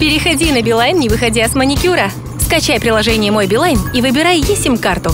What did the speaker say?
Переходи на Билайн, не выходя с маникюра. Скачай приложение «Мой Билайн» и выбирай eSIM-карту.